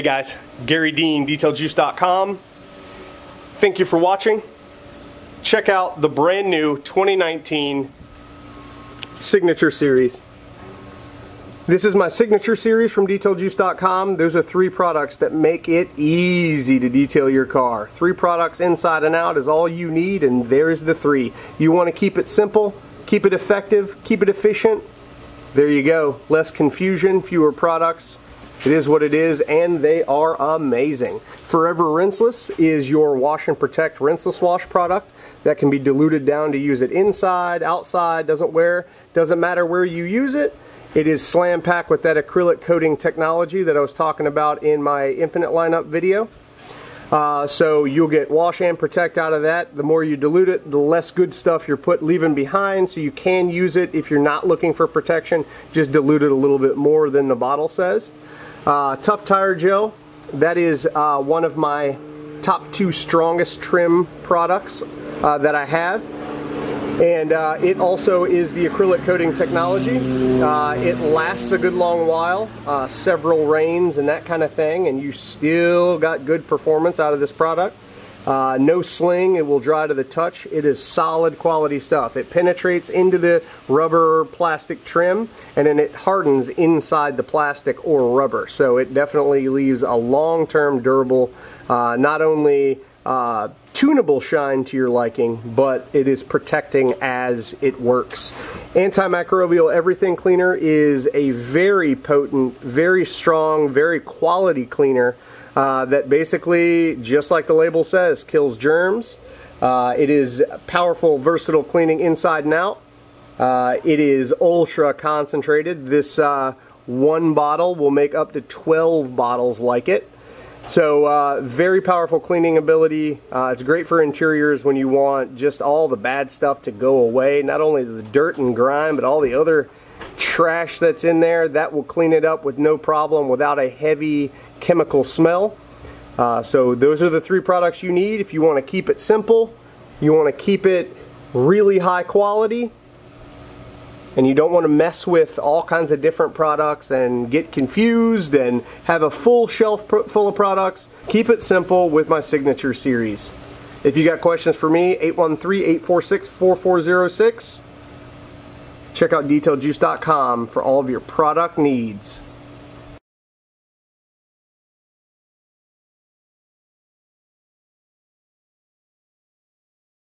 Hey guys, Garry Dean, DetailJuice.com. Thank you for watching. Check out the brand new 2019 Signature Series. This is my Signature Series from DetailJuice.com. Those are three products that make it easy to detail your car. Three products inside and out is all you need and there's the three. You want to keep it simple, keep it effective, keep it efficient. There you go. Less confusion, fewer products, it is what it is, and they are amazing. Forever Rinseless is your wash and protect rinseless wash product that can be diluted down to use it inside, outside, doesn't wear, doesn't matter where you use it. It is slam packed with that acrylic coating technology that I was talking about in my Infinite lineup video. Uh, so you'll get wash and protect out of that. The more you dilute it, the less good stuff you're put leaving behind. So you can use it if you're not looking for protection. Just dilute it a little bit more than the bottle says. Uh, Tough Tire Gel, that is uh, one of my top two strongest trim products uh, that I have. And uh, it also is the acrylic coating technology. Uh, it lasts a good long while, uh, several rains and that kind of thing, and you still got good performance out of this product. Uh, no sling, it will dry to the touch. It is solid quality stuff. It penetrates into the rubber plastic trim and then it hardens inside the plastic or rubber. So it definitely leaves a long-term durable, uh, not only uh, tunable shine to your liking, but it is protecting as it works. Antimicrobial Everything Cleaner is a very potent, very strong, very quality cleaner uh, that basically, just like the label says, kills germs. Uh, it is powerful, versatile cleaning inside and out. Uh, it is ultra concentrated. This uh, one bottle will make up to 12 bottles like it. So uh, very powerful cleaning ability. Uh, it's great for interiors when you want just all the bad stuff to go away. Not only the dirt and grime, but all the other trash that's in there. That will clean it up with no problem without a heavy chemical smell. Uh, so those are the three products you need if you want to keep it simple, you want to keep it really high quality, and you don't want to mess with all kinds of different products and get confused and have a full shelf full of products. Keep it simple with my signature series. If you got questions for me, 813-846-4406. Check out detailjuice.com for all of your product needs.